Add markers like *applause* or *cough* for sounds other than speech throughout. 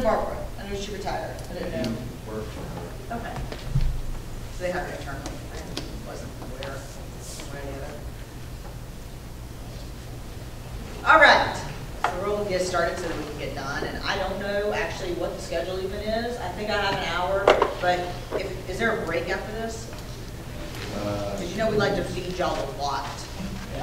Barbara, I knew she retired, I didn't know. Work for her. Okay. So they have an internal, I wasn't aware of any of that. All right, so we'll get started so that we can get done, and I don't know actually what the schedule even is. I think I have an hour, but if, is there a break after this? Uh, Because you know we like to feed y'all a lot.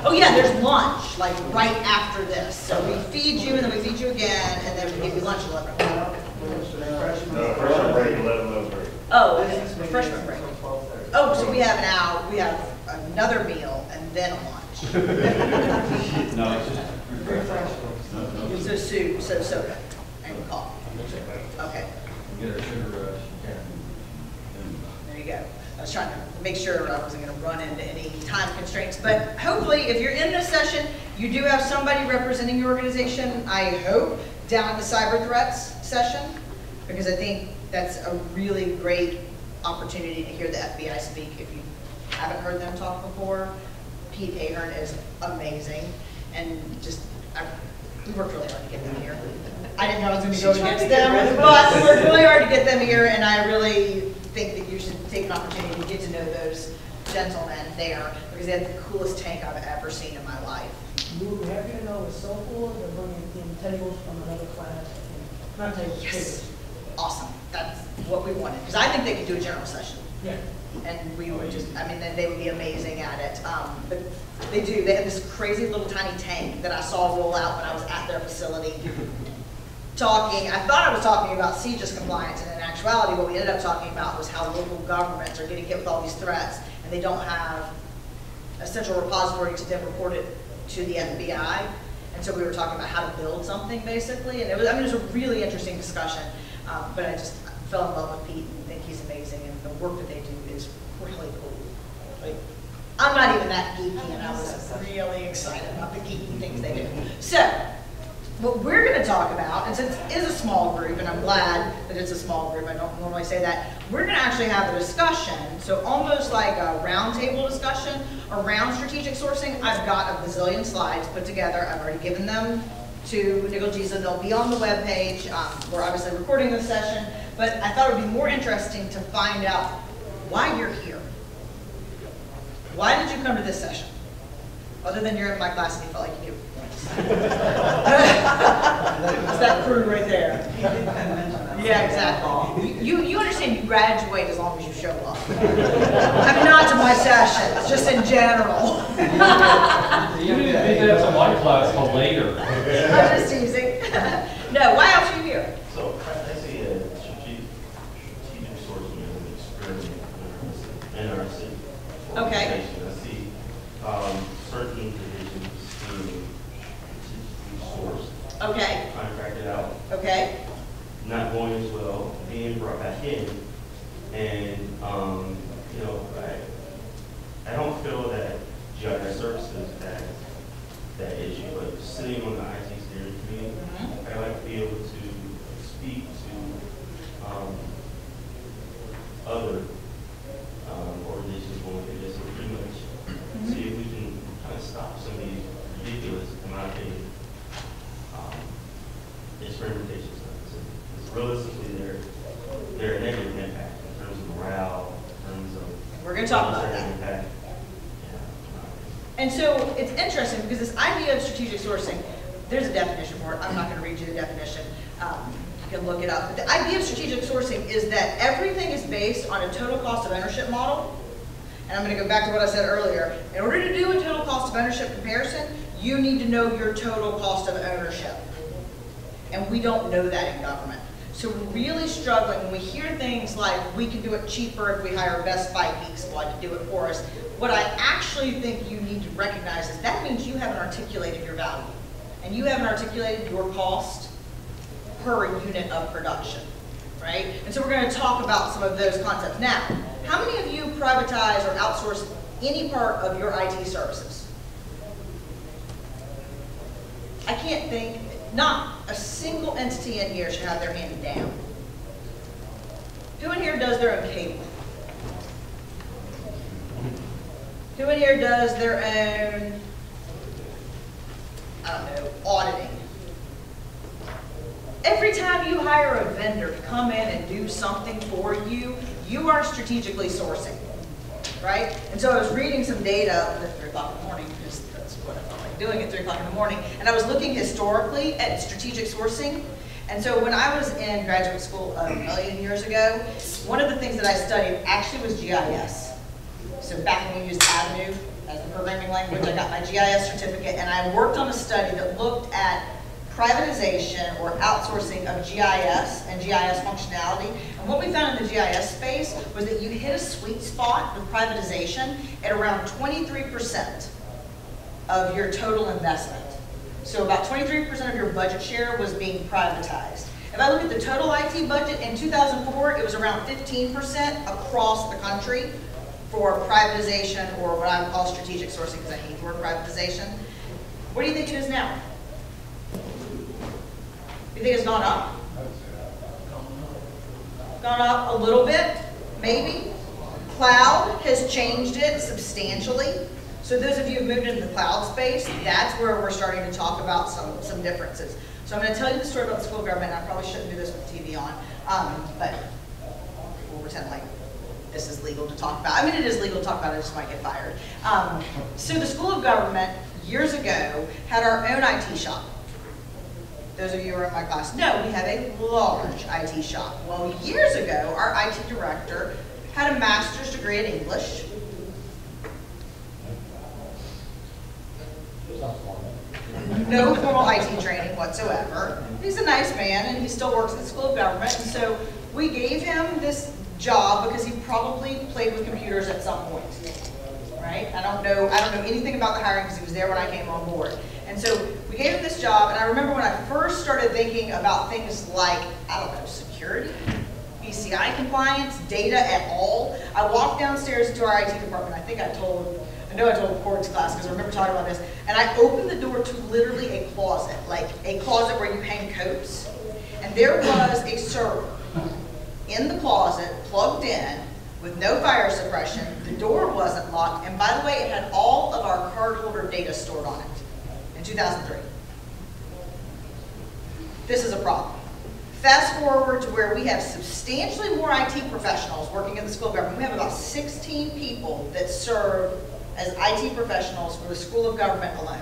Oh yeah, there's lunch, like right after this. So we feed you and then we feed you again, and then we give you lunch at eleven o'clock. No, freshman break, eleven oh three. Oh, okay, freshman break. Oh, so we have an hour, we have another meal and then a lunch. *laughs* No, it's just refreshment. So soup, so soda, and coffee. Okay, Get our sugar rush. there you go. I was trying to make sure I wasn't gonna run into any time constraints, but hopefully, if you're in this session, you do have somebody representing your organization, I hope, down at the cyber threats session, because I think that's a really great opportunity to hear the FBI speak. If you haven't heard them talk before, Pete Ahern is amazing, and just, I, we worked really hard to get them here. I didn't know I was gonna go against them, but we worked really hard to get them here, and I really think that you should take an opportunity to get to know those gentlemen there, because they have the coolest tank I've ever seen in my life. Happy to know it's so cool, they're bringing in tables from another class. Not tables, Yes, tables. awesome, that's what we wanted, because I think they could do a general session. Yeah. and we would just, I mean, then they would be amazing at it. Um, but they do, they have this crazy little tiny tank that I saw roll out when I was at their facility. Talking, I thought I was talking about CJIS compliance, and in actuality, what we ended up talking about was how local governments are getting hit with all these threats, and they don't have a central repository to then report it to the FBI. And so we were talking about how to build something, basically, and it was, I mean, it was a really interesting discussion. Um, but I just fell in love with Pete and think he's amazing, and the work that they do is really cool. Like, I'm not even that geeky, and I was really excited about the geeky things they do. So, what we're gonna talk about, and since it is a small group, and I'm glad that it's a small group, I don't normally say that, we're gonna actually have a discussion, so almost like a roundtable discussion around strategic sourcing. I've got a bazillion slides put together, I've already given them to NCLGISA, they'll be on the webpage, um, we're obviously recording this session, but I thought it would be more interesting to find out why you're here. Why did you come to this session? Other than you're in my class and you felt like you knew. It's that crew right there. Yeah, exactly. You, you understand you graduate as long as you show up. I mean, not to my sessions, just in general. You need to take that to my class till later. I'm just teasing. No, why else are you here? So I I see a strategic, strategic sourcing as an experiment in our city. Okay. organization. I see, um, certain divisions being strategically sourced, Okay, contracted out, okay, not going as well, being brought back in. And, um, you know, I, I don't feel that GIS services that, that issue, but sitting on the IT steering committee, Mhm. I like to be able to speak to, um, other, um, organizations going through this, and pretty much. See if we can kind of stop some of these ridiculous, in my opinion, experimentation stuff. Because realistically, they're, they're negative impact in terms of morale, in terms of. We're gonna talk about that. impact. Yeah, in my opinion. And so it's interesting because this idea of strategic sourcing, there's a definition for it. I'm not going to read you the definition. Um, you can look it up. But the idea of strategic sourcing is that everything is based on a total cost of ownership model. And I'm going to go back to what I said earlier. In order to do a total cost of ownership comparison, you need to know your total cost of ownership. And we don't know that in government. So we're really struggling when we hear things like, we can do it cheaper if we hire Best Buy Geek Squad to do it for us. What I actually think you need to recognize is that means you haven't articulated your value. And you haven't articulated your cost per unit of production, right? And so we're going to talk about some of those concepts. Now, how many of you privatize or outsource any part of your IT services? I can't think, not a single entity in here should have their hand down. Who in here does their own cable? Who in here does their own, I don't know, auditing? Every time you hire a vendor to come in and do something for you, you are strategically sourcing, right? And so I was reading some data at three o'clock in the morning, because that's what I felt like doing at three o'clock in the morning. And I was looking historically at strategic sourcing. And so when I was in graduate school a million years ago, one of the things that I studied actually was GIS. So back when we used Avenue as the programming language, I got my GIS certificate, and I worked on a study that looked at privatization or outsourcing of GIS and GIS functionality. And what we found in the GIS space was that you hit a sweet spot with privatization at around 23% of your total investment. So about 23% of your budget share was being privatized. If I look at the total IT budget in 2004, it was around 15% across the country for privatization or what I would call strategic sourcing because I hate the word privatization. What do you think it is now? You think it's gone up? Gone up a little bit, maybe? Cloud has changed it substantially. So those of you who've moved into the cloud space, that's where we're starting to talk about some, some differences. So I'm going to tell you the story about the school of government. I probably shouldn't do this with TV on, um, but we'll pretend like this is legal to talk about. I mean, it is legal to talk about, I just might get fired. Um, so the School of Government, years ago, had our own IT shop. Those of you who are in my class know we have a large IT shop. Well, years ago, our IT director had a master's degree in English. No formal IT training whatsoever. He's a nice man and he still works at the School of Government. And so we gave him this job because he probably played with computers at some point. Right? I don't know, I don't know anything about the hiring because he was there when I came on board. And so we gave him this job, and I remember when I first started thinking about things like, I don't know, security, PCI compliance, data at all. I walked downstairs to our IT department. I think I told, know I told Court's class because I remember talking about this. And I opened the door to literally a closet, like a closet where you hang coats. And there was a server in the closet, plugged in, with no fire suppression. The door wasn't locked, and by the way, it had all of our cardholder data stored on it in 2003. This is a problem. Fast forward to where we have substantially more IT professionals working in the school government. We have about 16 people that serve as IT professionals for the School of Government alone.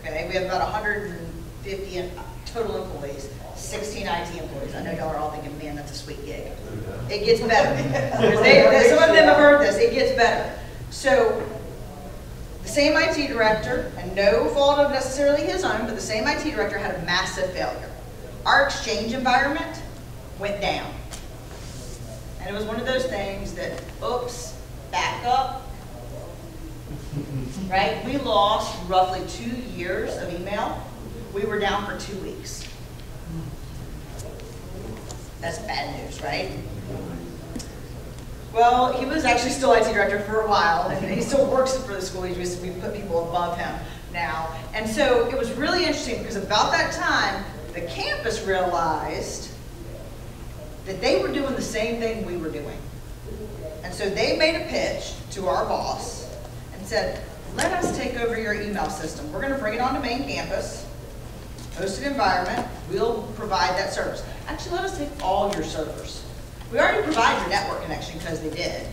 Okay, we have about 150 in- total employees, 16 IT employees. I know y'all are all thinking, man, that's a sweet gig. It gets better. *laughs* *laughs* they- Some of them have heard this, it gets better. So the same IT director, and no fault of necessarily his own, but the same IT director had a massive failure. Our exchange environment went down. And it was one of those things that, oops, back up. Right? We lost roughly two years of email. We were down for two weeks. That's bad news, right? Well, he was actually still IT director for a while, and he still works for the school. Just, we put people above him now. And so it was really interesting because about that time, the campus realized that they were doing the same thing we were doing. And so they made a pitch to our boss and said, let us take over your email system. We're gonna bring it onto main campus, hosted environment, we'll provide that service. Actually, let us take all your servers. We already provide your network connection because they did.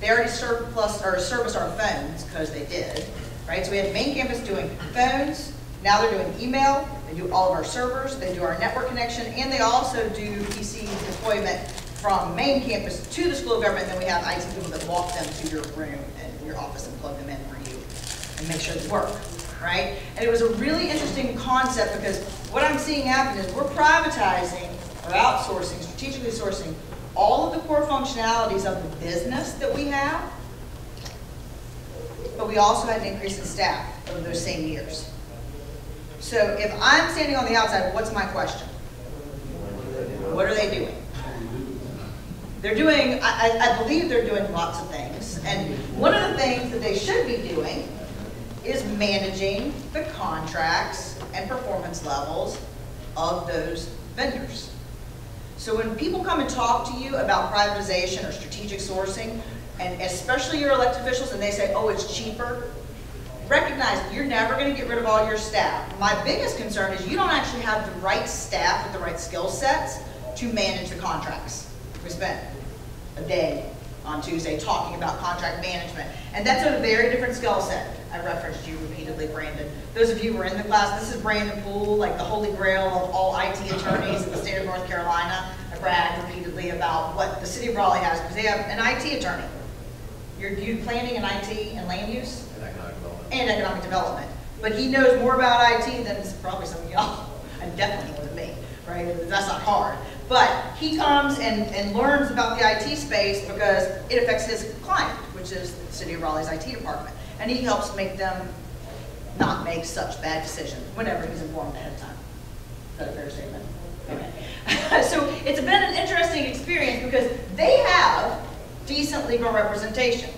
They already surplus, or service our phones because they did, right? So we had main campus doing phones, now they're doing email, they do all of our servers, they do our network connection, and they also do PC deployment from main campus to the school of government, and then we have IT people that walk them to your room and your office and plug them in and make sure they work, right? And it was a really interesting concept because what I'm seeing happen is we're privatizing or outsourcing, strategically sourcing all of the core functionalities of the business that we have, but we also had an increase in staff over those same years. So if I'm standing on the outside, what's my question? What are they doing? They're doing, I, I, believe they're doing lots of things. And one of the things that they should be doing is managing the contracts and performance levels of those vendors. So when people come and talk to you about privatization or strategic sourcing, and especially your elected officials, and they say, oh, it's cheaper, recognize you're never gonna get rid of all your staff. My biggest concern is you don't actually have the right staff with the right skill sets to manage the contracts. We spent a day on Tuesday talking about contract management, and that's a very different skill set. I referenced you repeatedly, Brandon. Those of you who were in the class, this is Brandon Poole, like the holy grail of all IT attorneys in the state of North Carolina. I bragged repeatedly about what the city of Raleigh has, because they have an IT attorney. You're, you're planning in IT and land use? and economic development. But he knows more about IT than probably some of y'all, *laughs* and definitely more than me, right? That's not hard. But he comes and, and learns about the IT space because it affects his client, which is the City of Raleigh's IT department. And he helps make them not make such bad decisions whenever he's informed ahead of time. Is that a fair statement? Okay. *laughs* So it's been an interesting experience because they have decent legal representation.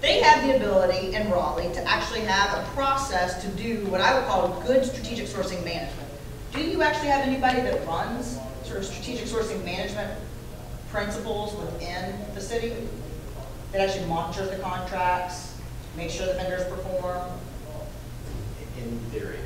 They have the ability in Raleigh to actually have a process to do what I would call good strategic sourcing management. Do you actually have anybody that runs sort of strategic sourcing management principles within the city? That actually monitors the contracts, makes sure the vendors perform? In theory.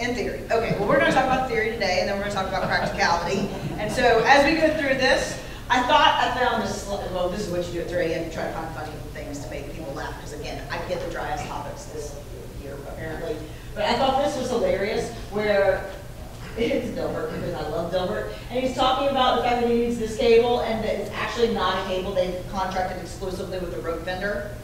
In theory. Okay, well, we're going to talk about theory today, and then we're going to talk about practicality. And so as we go through this, I thought I found this, well, this is what you do at 3 a.m. You try to find funny things to make people laugh, because again, I get the driest topics this year, apparently. But I thought this was hilarious, where *laughs* it's Dilbert, because I love Dilbert, and he's talking about the fact that he needs this cable, and that it's actually not a cable, they've contracted exclusively with a rope vendor,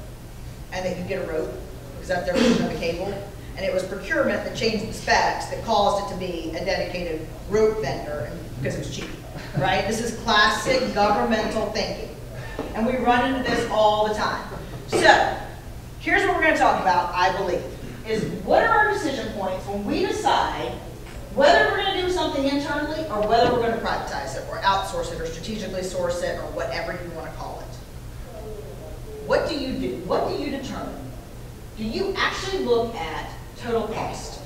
and that you get a rope, because their version of a cable. And it was procurement that changed the specs that caused it to be a dedicated rope vendor, because it was cheap, right? This is classic governmental thinking. And we run into this all the time. So, here's what we're gonna talk about, I believe, is what are our decision points when we decide whether we're gonna do something internally or whether we're gonna privatize it or outsource it or strategically source it or whatever you wanna call it. What do you do? What do you determine? Do you actually look at total cost?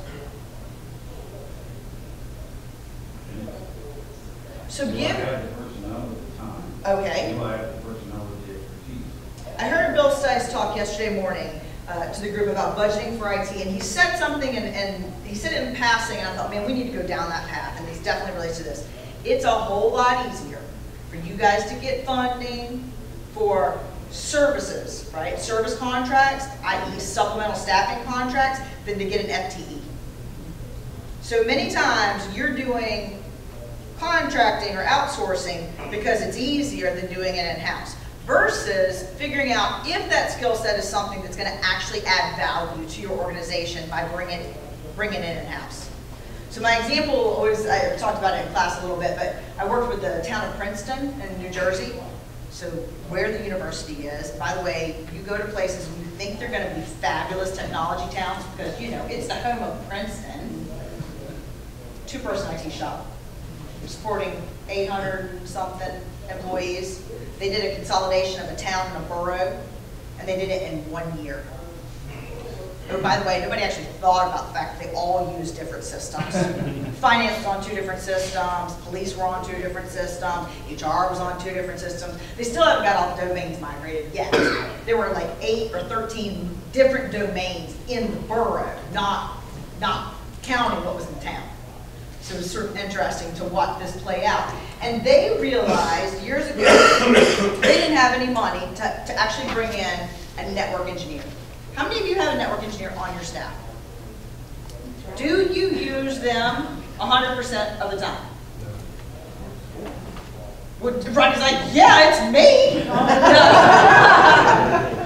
So give, have the personnel at the time? okay. I have the personnel with the expertise? I heard Bill Stice talk yesterday morning uh, to the group about budgeting for IT, and he said something, and, and he said it in passing, and I thought, man, we need to go down that path, and he's definitely relates to this. It's a whole lot easier for you guys to get funding for services, right? Service contracts, i.e. supplemental staffing contracts, than to get an FTE. So many times, you're doing contracting or outsourcing because it's easier than doing it in-house versus figuring out if that skill set is something that's going to actually add value to your organization by bringing, bringing it in-house. So my example always, I talked about it in class a little bit, but I worked with the town of Princeton in New Jersey, so where the university is. By the way, you go to places and you think they're going to be fabulous technology towns because, you know, it's the home of Princeton. Two-person IT shop supporting 800 something employees. They did a consolidation of a town and a borough, and they did it in one year. By the way, nobody actually thought about the fact that they all use different systems. *laughs* Finance was on two different systems, police were on two different systems, HR was on two different systems. They still haven't got all the domains migrated yet. There were like eight or 13 different domains in the borough, not, not counting what was in town. So it was sort of interesting to watch this play out. And they realized years ago, they didn't have any money to, to actually bring in a network engineer. How many of you have a network engineer on your staff? Do you use them 100% of the time? Would, Ronnie's like, yeah, it's me. *laughs*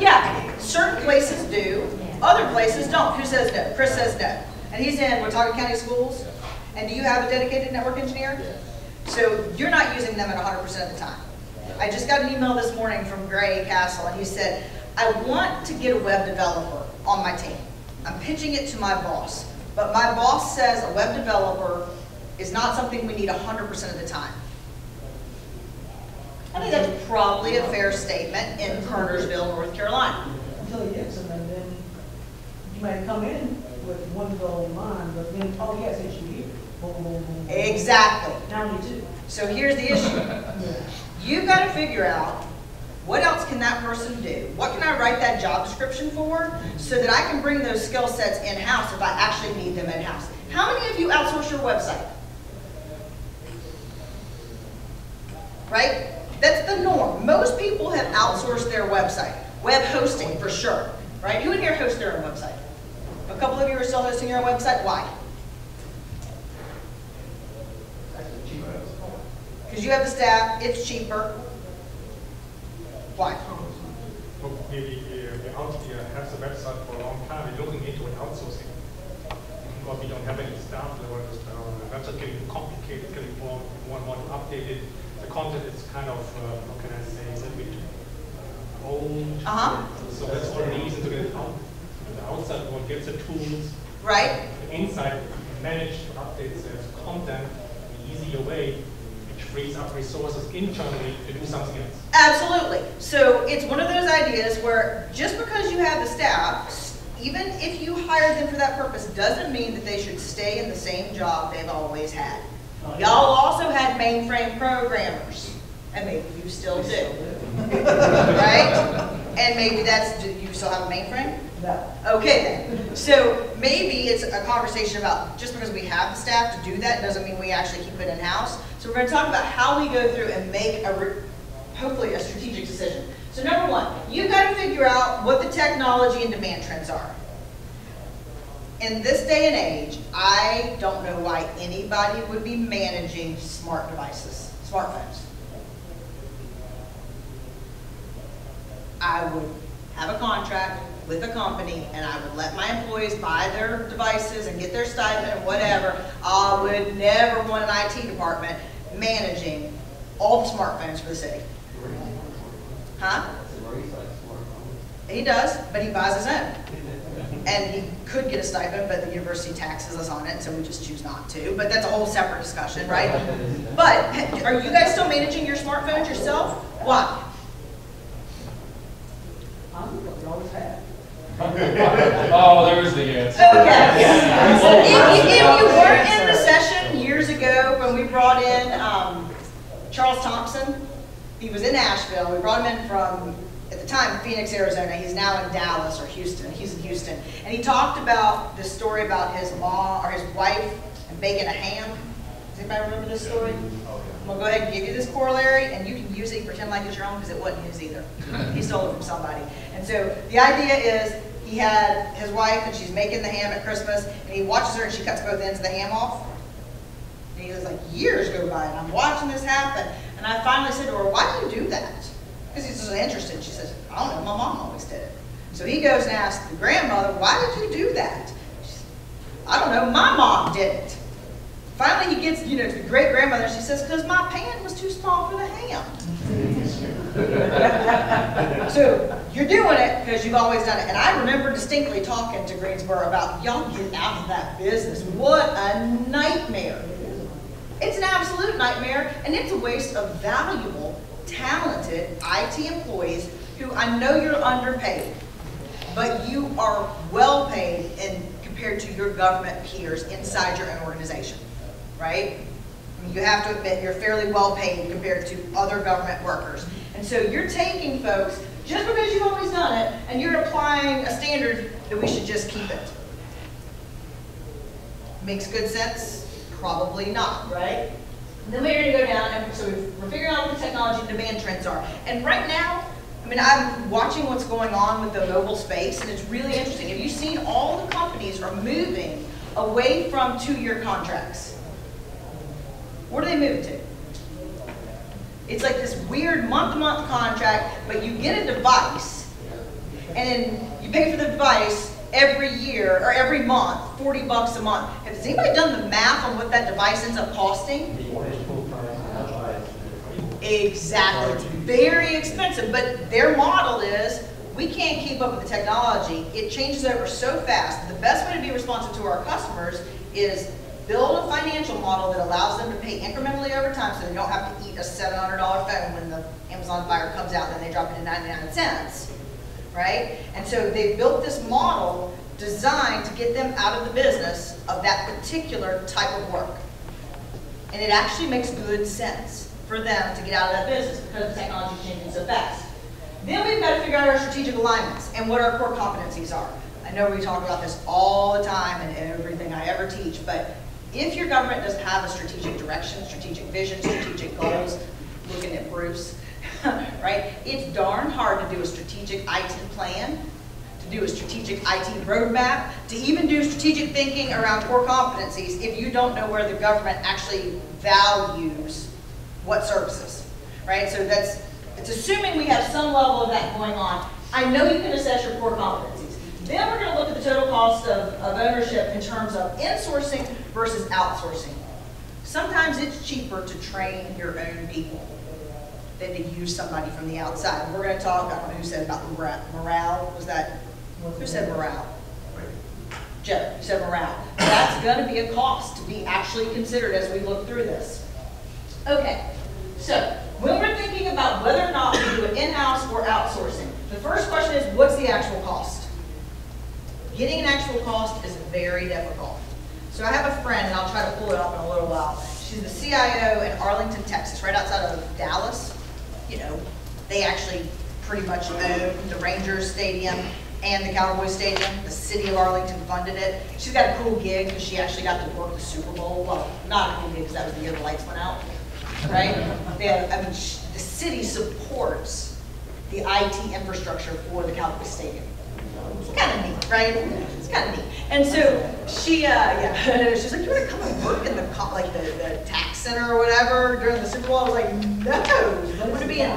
yeah, certain places do, other places don't. Who says no? Chris says no. And he's in Watauga County Schools. And do you have a dedicated network engineer? So you're not using them at 100% of the time. I just got an email this morning from Gray Castle, and he said, I want to get a web developer on my team. I'm pitching it to my boss, but my boss says a web developer is not something we need 100% of the time. I think that's probably a fair statement in Kernersville, North Carolina. Until you get some, and then you might come in with one goal in mind, but then, oh, yes, it's you here. Boom, boom, boom, boom. Exactly. Now we two. So here's the issue. *laughs* Yeah. You've got to figure out what else can that person do? What can I write that job description for so that I can bring those skill sets in-house if I actually need them in-house? How many of you outsource your website? Right? That's the norm. Most people have outsourced their website. Web hosting, for sure. Right? Who in here hosts their own website? A couple of you are still hosting your own website. Why? Because you have the staff, it's cheaper. Why? Maybe uh, we out, we have the website for a long time, we're looking into an outsourcing. But we don't have any staff, the website getting complicated, getting more, more and more updated. The content is kind of, uh, how can I say, a little bit uh, old. Uh-huh. So that's one reason to get it out. The outside world gets the tools, Right? the inside manage to update the content in an easier way, frees up resources internally to do something else. Absolutely. So it's one of those ideas where just because you have the staff, even if you hire them for that purpose, doesn't mean that they should stay in the same job they've always had. Y'all also had mainframe programmers, and maybe you still do, *laughs* right? And maybe that's, do you still have a mainframe? No. Okay then. So maybe it's a conversation about just because we have the staff to do that doesn't mean we actually keep it in-house. So we're going to talk about how we go through and make a, hopefully a strategic decision. So number one, you've got to figure out what the technology and demand trends are. In this day and age, I don't know why anybody would be managing smart devices, smartphones. I would have a contract with a company and I would let my employees buy their devices and get their stipend and whatever. I would never want an IT department managing all the smartphones for the city. Huh? He does, but he buys his own. And he could get a stipend, but the university taxes us on it, so we just choose not to. But that's a whole separate discussion, right? But are you guys still managing your smartphones yourself? Why? I'm, we always have. Oh, there's the answer. Okay. If you, if you weren't in the session years ago when we brought in um, Charles Thompson, he was in Asheville. We brought him in from, at the time, Phoenix, Arizona. He's now in Dallas or Houston. He's in Houston. And he talked about this story about his mom or his wife and baking a ham. Does anybody remember this story? I'm gonna go ahead and give you this corollary, and you can use it, and pretend like it's your own, because it wasn't his either. *laughs* He stole it from somebody. And so the idea is, he had his wife, and she's making the ham at Christmas, and he watches her, and she cuts both ends of the ham off. And he was like, years go by, and I'm watching this happen. And I finally said to her, why do you do that? Because he's just interested. She says, I don't know, my mom always did it. So he goes and asks the grandmother, why did you do that? She says, I don't know, my mom did it. Finally, he gets, you know, to the great grandmother. She says, "Because my pan was too small for the ham." *laughs* so you're doing it because you've always done it. And I remember distinctly talking to Greensboro about y'all get out of that business. What a nightmare! It's an absolute nightmare, and it's a waste of valuable, talented IT employees who I know you're underpaid, but you are well paid in compared to your government peers inside your own organization right? You have to admit you're fairly well paid compared to other government workers. And so you're taking folks, just because you've always done it, and you're applying a standard that we should just keep it. Makes good sense? Probably not, right? Then we're gonna go down, and so we're figuring out what the technology and demand trends are. And right now, I mean, I'm watching what's going on with the mobile space, and it's really interesting. Have you seen all the companies are moving away from two-year contracts? What are they moving to? It's like this weird month-to-month contract, but you get a device, and then you pay for the device every year or every month, 40 bucks a month. Has anybody done the math on what that device ends up costing? Exactly. It's very expensive, but their model is we can't keep up with the technology. It changes over so fast. The best way to be responsive to our customers is build a financial model that allows them to pay incrementally over time so they don't have to eat a $700 phone when the Amazon Fire comes out and they drop it to 99 cents, right? And so they built this model designed to get them out of the business of that particular type of work. And it actually makes good sense for them to get out of that business because the technology changing so fast. Then we've got to figure out our strategic alignments and what our core competencies are. I know we talk about this all the time in everything I ever teach, but if your government doesn't have a strategic direction, strategic vision, strategic goals, looking at Bruce, *laughs* right? It's darn hard to do a strategic IT plan, to do a strategic IT roadmap, to even do strategic thinking around core competencies if you don't know where the government actually values what services, right? So that's, it's assuming we have some level of that going on. I know you can assess your core competencies. Then we're going to look at the total cost of, of ownership in terms of insourcing versus outsourcing. Sometimes it's cheaper to train your own people than to use somebody from the outside. We're going to talk, I don't know who said about mora- morale, was that, who said morale? Joe, said morale. That's going to be a cost to be actually considered as we look through this. Okay, so when we're thinking about whether or not we do it in-house or outsourcing, the first question is, what's the actual cost? Getting an actual cost is very difficult. So I have a friend, and I'll try to pull it up in a little while. She's the CIO in Arlington, Texas, right outside of Dallas. You know, they actually pretty much own the Rangers Stadium and the Cowboys Stadium. The city of Arlington funded it. She's got a cool gig because she actually got to work the Super Bowl. Well, not a cool gig because that was the year the lights went out, right? I mean, the city supports the IT infrastructure for the Cowboys Stadium. It's kind of neat, right? It's kind of neat. And so she, uh, yeah, *laughs* she's like, you want to come and work in the, like, the, the tax center or whatever during the Super Bowl? I was like, no, I want to be in,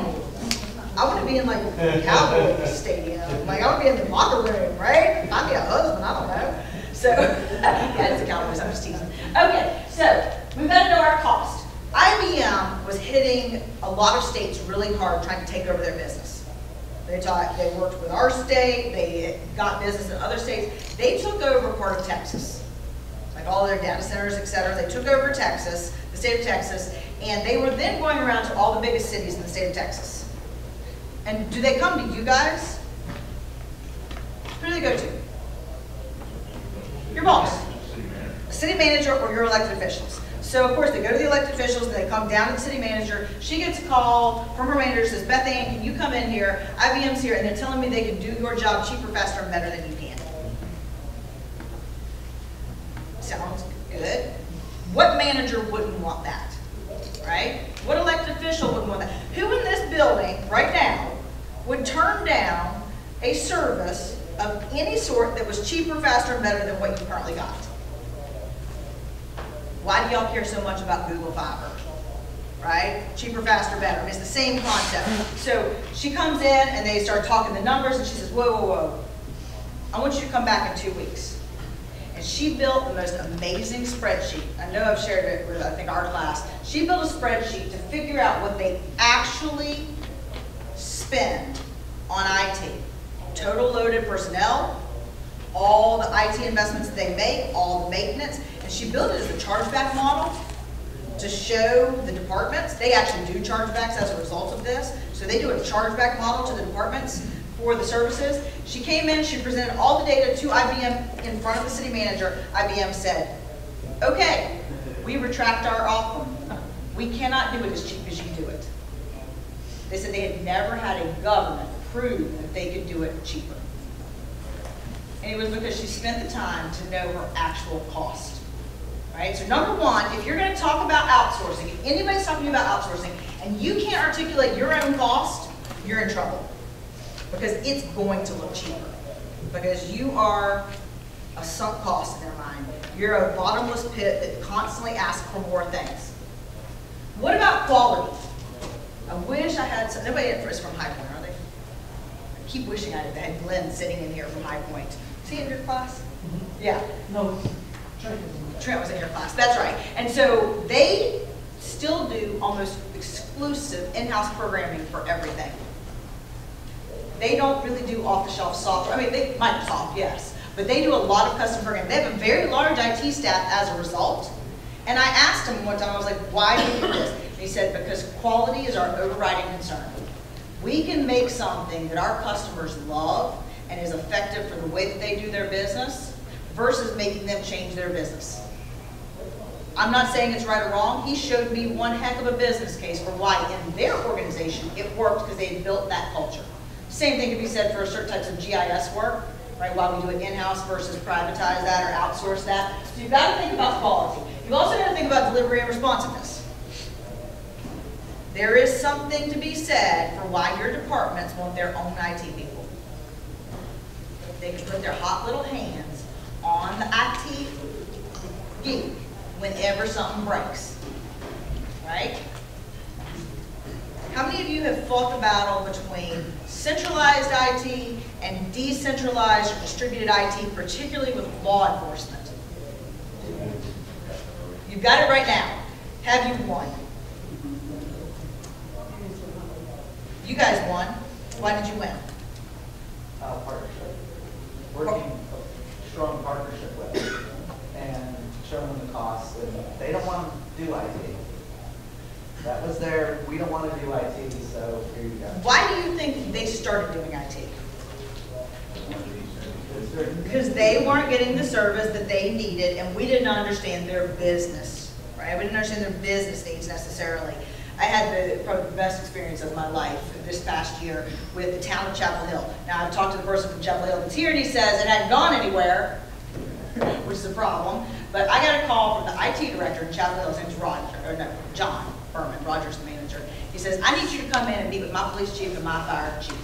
I want to be in like the Cowboys stadium. Like, I want to be in the locker room, right? Find me a husband, I don't know. So, *laughs* yeah, it's the Cowboys, I'm just teasing. Okay, so we better know our cost. IBM was hitting a lot of states really hard trying to take over their business. They taught, they worked with our state, they got business in other states. They took over part of Texas, like all their data centers, et cetera. They took over Texas, the state of Texas, and they were then going around to all the biggest cities in the state of Texas. And do they come to you guys? Who do they go to? Your boss, city manager, or your elected officials. So of course, they go to the elected officials, and they come down to the city manager. She gets a call from her manager, says, Beth Ann, can you come in here? IBM's here, and they're telling me they can do your job cheaper, faster, and better than you can. Sounds good. What manager wouldn't want that? Right? What elected official wouldn't want that? Who in this building, right now, would turn down a service of any sort that was cheaper, faster, and better than what you currently got? Why do y'all care so much about Google Fiber? Right? Cheaper, faster, better. It's the same concept. So she comes in and they start talking the numbers and she says, whoa, whoa, whoa. I want you to come back in two weeks. And she built the most amazing spreadsheet. I know I've shared it with, I think, our class. She built a spreadsheet to figure out what they actually spend on IT. Total loaded personnel, all the IT investments they make, all the maintenance, and she built it as a chargeback model to show the departments. They actually do chargebacks as a result of this. So they do a chargeback model to the departments for the services. She came in, she presented all the data to IBM in front of the city manager. IBM said, okay, we retract our offer. We cannot do it as cheap as you do it. They said they had never had a government prove that they could do it cheaper. And it was because she spent the time to know her actual cost. Right? So number one, if you're going to talk about outsourcing, if anybody's talking about outsourcing, and you can't articulate your own cost, you're in trouble. Because it's going to look cheaper. Because you are a sunk cost in their mind. You're a bottomless pit that constantly asks for more things. What about quality? I wish I had some, nobody is from High Point, are they? I keep wishing I had Glenn sitting in here from High Point. Is he in your class? Mm-hmm. Yeah. No, Trent is Trent was in your class, that's right. And so they still do almost exclusive in-house programming for everything. They don't really do off-the-shelf software. I mean, they, Microsoft, yes, but they do a lot of custom programming. They have a very large IT staff as a result. And I asked him one time, I was like, why do you do this? And he said, because quality is our overriding concern. We can make something that our customers love and is effective for the way that they do their business versus making them change their business. I'm not saying it's right or wrong. He showed me one heck of a business case for why in their organization it worked because they had built that culture. Same thing could be said for certain types of GIS work, right? While we do it in-house versus privatize that or outsource that. So you've got to think about quality. You've also got to think about delivery and responsiveness. There is something to be said for why your departments want their own IT people. They can put their hot little hands on the IT geek whenever something breaks, right? How many of you have fought the battle between centralized IT and decentralized or distributed IT, particularly with law enforcement? You've got it right now. Have you won? You guys won. Why did you win? uh, partnership. Working, a strong partnership with and showing them the costs, and they don't want to do IT. That was their, we don't want to do IT, so here you go. Why do you think they started doing IT? Because they weren't getting the service that they needed, and we didn't understand their business, right? We didn't understand their business needs necessarily. I had the, probably the best experience of my life this past year with the town of Chapel Hill. Now, I've talked to the person from Chapel Hill that's here, and he says it hadn't gone anywhere, *laughs* which is a problem. But I got a call from the IT director in Chapel Hill, his name's Roger, or no, John Berman, Roger's the manager. He says, I need you to come in and meet with my police chief and my fire chief.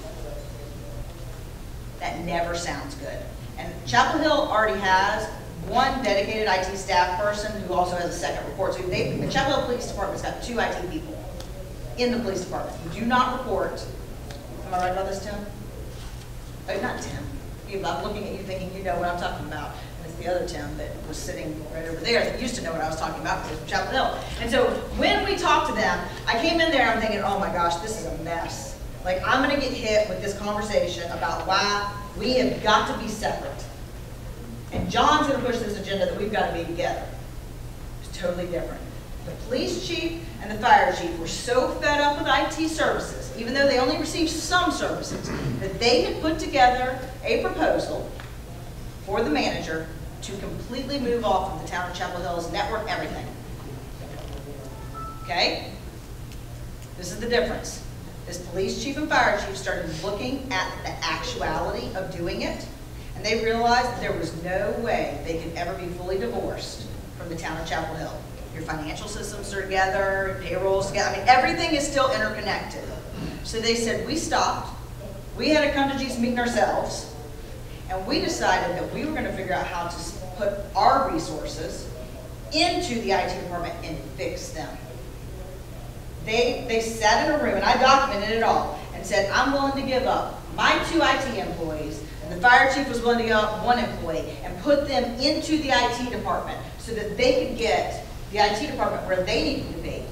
That never sounds good. And Chapel Hill already has one dedicated IT staff person who also has a second report. So they, the Chapel Hill Police Department's got two IT people in the police department. You do not report, am I right about this, Tim? Oh, not Tim. I'm looking at you thinking you know what I'm talking about. And it's the other Tim that was sitting right over there that used to know what I was talking about because Chapel Hill. And so when we talked to them, I came in there, I'm thinking, oh my gosh, this is a mess. Like, I'm gonna get hit with this conversation about why we have got to be separate. And John's gonna push this agenda that we've gotta be together. It's totally different. The police chief and the fire chief were so fed up with IT services, even though they only received some services, that they had put together a proposal for the manager to completely move off of the town of Chapel Hill's network, everything. Okay? This is the difference. This police chief and fire chief started looking at the actuality of doing it, and they realized that there was no way they could ever be fully divorced from the town of Chapel Hill. Your financial systems are together, payrolls together, I mean, everything is still interconnected. So they said, we stopped, we had a come to Jesus meeting ourselves, and we decided that we were gonna figure out how to put our resources into the IT department and fix them. They, they sat in a room, and I documented it all, and said, I'm willing to give up my two IT employees, and the fire chief was willing to give up one employee, and put them into the IT department, so that they could get the IT department where they needed to be.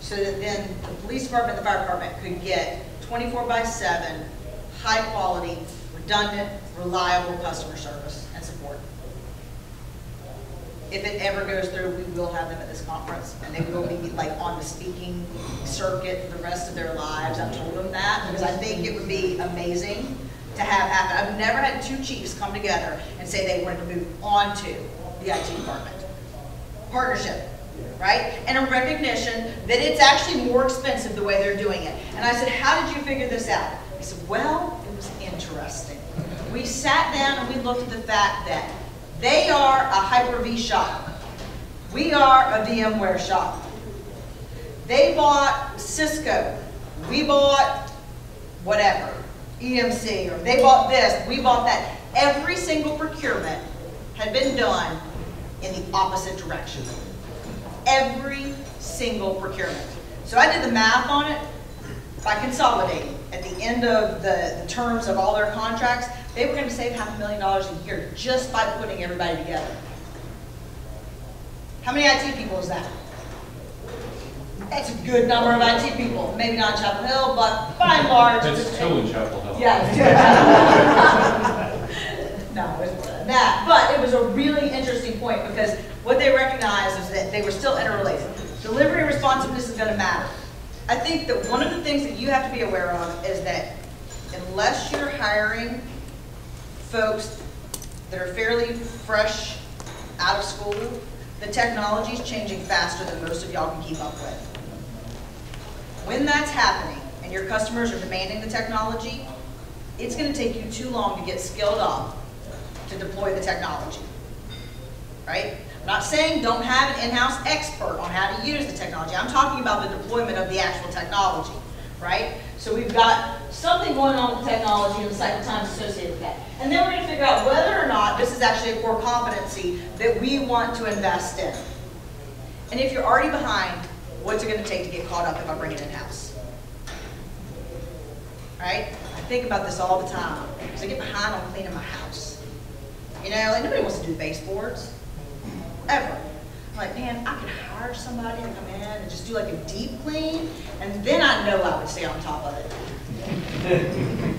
So that then the police department and the fire department could get twenty-four by seven, high-quality, redundant, reliable customer service and support. If it ever goes through, we will have them at this conference, and they will be like on the speaking circuit for the rest of their lives. I've told them that, because I think it would be amazing to have happen. I've never had two chiefs come together and say they wanted to move on to the IT department. Partnership, right? And a recognition that it's actually more expensive the way they're doing it. And I said, how did you figure this out? He said, well, it was interesting. We sat down and we looked at the fact that they are a Hyper-V shop. We are a VMware shop. They bought Cisco. We bought whatever, EMC, or they bought this, we bought that. Every single procurement had been done in the opposite direction. Every single procurement. So I did the math on it by consolidating. At the end of the, the terms of all their contracts, they were gonna save half a million dollars a year just by putting everybody together. How many IT people is that? That's a good number of IT people. Maybe not in Chapel Hill, but by and large. That's it's- two in Chapel Hill. yeah, it's *laughs* good. No, it's that, but it was a really interesting point because what they recognized is that they were still interrelated. Delivery responsiveness is gonna matter. I think that one of the things that you have to be aware of is that unless you're hiring folks that are fairly fresh out of school, the technology is changing faster than most of y'all can keep up with. When that's happening, and your customers are demanding the technology, it's gonna take you too long to get skilled up to deploy the technology. Right? I'm not saying don't have an in-house expert on how to use the technology. I'm talking about the deployment of the actual technology, right? So we've got something going on with technology and the cycle times associated with that. And then we're gonna figure out whether or not this is actually a core competency that we want to invest in. And if you're already behind, what's it gonna take to get caught up if I bring it in-house? Right? I think about this all the time, because I get behind on cleaning my house. You know, like nobody wants to do baseboards, ever. I'm like, man, I could hire somebody to come in and just do like a deep clean, and then I know I would stay on top of it. *laughs*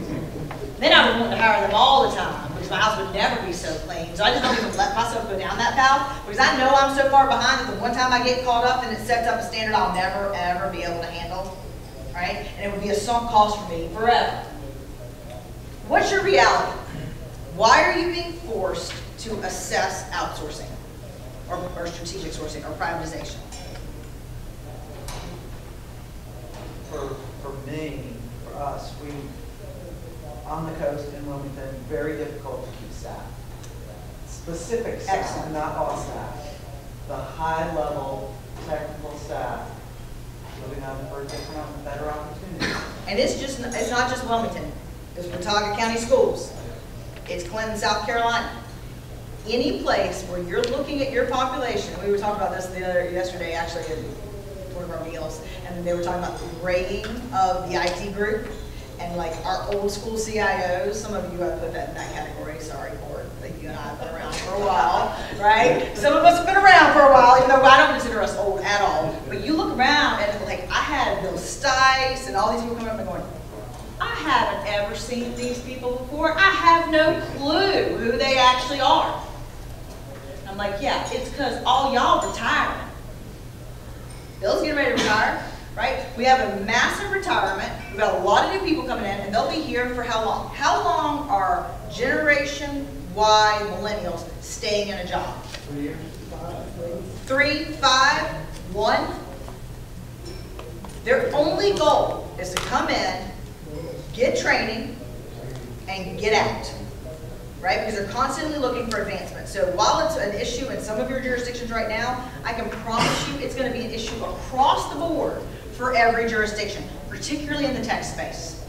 Then I would want to hire them all the time, because my house would never be so clean. So I just don't even let myself go down that path, because I know I'm so far behind that the one time I get caught up and it sets up a standard I'll never, ever be able to handle, right? And it would be a sunk cost for me forever. What's your reality? Why are you being forced to assess outsourcing or, or strategic sourcing or privatization? For, for me, for us, we, on the coast in Wilmington, very difficult to keep staff. Specific staff, Excellent. not all staff. The high-level technical staff, moving on for different, better opportunities. And it's just, it's not just Wilmington, it's Watauga County Schools. It's Clinton, South Carolina. Any place where you're looking at your population, we were talking about this the other, yesterday, actually, at one of our meals, and they were talking about the grading of the IT group, and like our old school CIOs, some of you have put that in that category, sorry, board, like you and I have been around for a while, right? Some of us have been around for a while, even though I don't consider us old at all, but you look around and like, I had Bill Stice and all these people coming up and going, haven't seen these people before. I have no clue who they actually are. I'm like, yeah, it's because all y'all retiring. Bill's getting ready to retire, right? We have a massive retirement. We've got a lot of new people coming in, and they'll be here for how long? How long are Generation Y millennials staying in a job? Three years? Three, five, one? Their only goal is to come in, get training, and get out, right? Because they're constantly looking for advancement. So while it's an issue in some of your jurisdictions right now, I can promise you it's going to be an issue across the board for every jurisdiction, particularly in the tech space.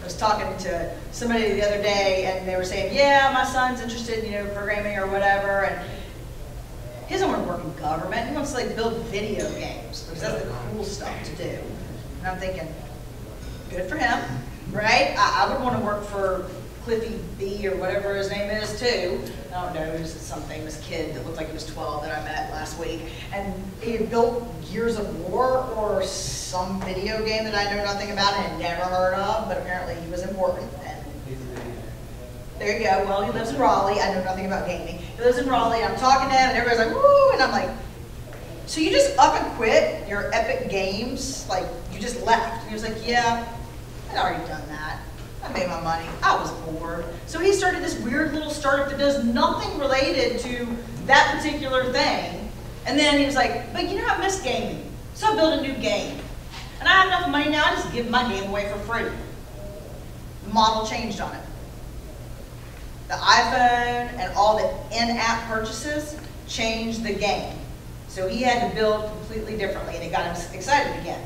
I was talking to somebody the other day, and they were saying, yeah, my son's interested in, you know, programming or whatever, and he doesn't want to work in government. He wants to like build video games because that's the cool stuff to do. And I'm thinking, good for him, right? I, I would want to work for Cliffy B or whatever his name is too. I don't know, he was some famous kid that looked like he was 12 that I met last week. And he built Gears of War or some video game that I know nothing about and had never heard of, but apparently he was important. There you go. Well, he lives in Raleigh. I know nothing about gaming. He lives in Raleigh. I'm talking to him, and everybody's like, "Woo!" And I'm like, "So you just up and quit your Epic Games? Like you just left?" And he was like, "Yeah, I'd already done that. I made my money. I was bored." So he started this weird little startup that does nothing related to that particular thing. And then he was like, "But you know, I miss gaming, so I built a new game, and I have enough money now. I just give my game away for free." The model changed on it the iPhone and all the in-app purchases changed the game. So he had to build completely differently, and it got him excited again,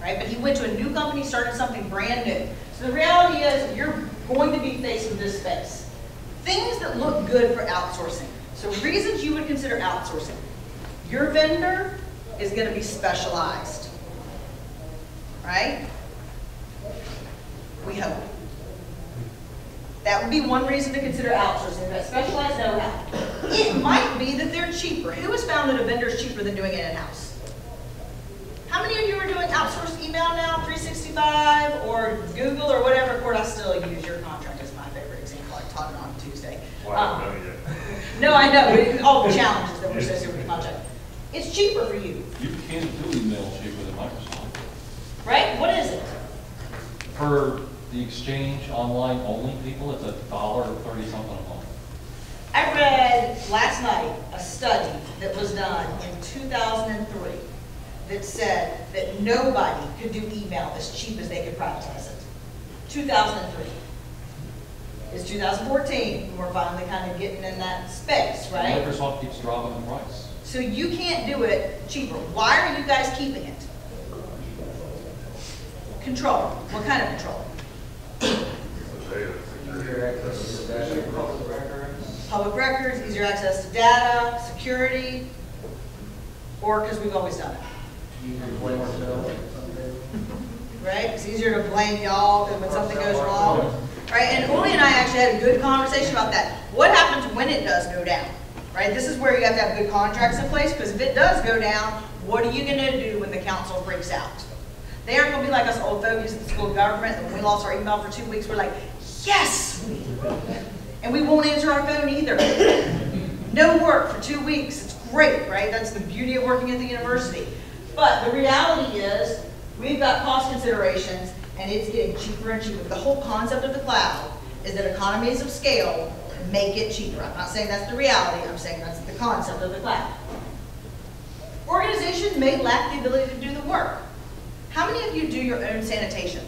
right? But he went to a new company, started something brand new. So the reality is, you're going to be faced with this space. Things that look good for outsourcing. So reasons you would consider outsourcing. Your vendor is going to be specialized, right? We hope. That would be one reason to consider outsourcing, that specialized know-how. It might be that they're cheaper. Who has found that a vendor is cheaper than doing it in-house? How many of you are doing outsourced email now, 365, or Google, or whatever? Of course, I still use your contract as my favorite example. I taught it on Tuesday. Um, *laughs* No, I know, but all the *laughs* challenges that were associated with the contract. It's cheaper for you, You can't do email cheaper than Microsoft. right? What is it? For the exchange online only people, it's a dollar or thirty something a month. I read last night a study that was done in 2003 that said that nobody could do email as cheap as they could privatize it. 2003. It's 2014, and we're finally kind of getting in that space, right? Microsoft keeps dropping the price. So you can't do it cheaper. Why are you guys keeping it? Control. What kind of control? Easier access to data, public records. Public records, easier access to data, security, or because we've always done it, right? It's easier to blame y'all than when something goes wrong. Right, and Uli and I actually had a good conversation about that. What happens when it does go down? Right, this is where you have to have good contracts in place, because if it does go down, what are you gonna do when the council freaks out? They aren't gonna be like us old fogies in the school of government, and when we lost our email for two weeks, we're like, yes! And we won't answer our phone either. No work for two weeks, it's great, right? That's the beauty of working at the university. But the reality is, we've got cost considerations, and it's getting cheaper and cheaper. The whole concept of the cloud is that economies of scale make it cheaper. I'm not saying that's the reality, I'm saying that's the concept of the cloud. Organizations may lack the ability to do the work. How many of you do your own sanitation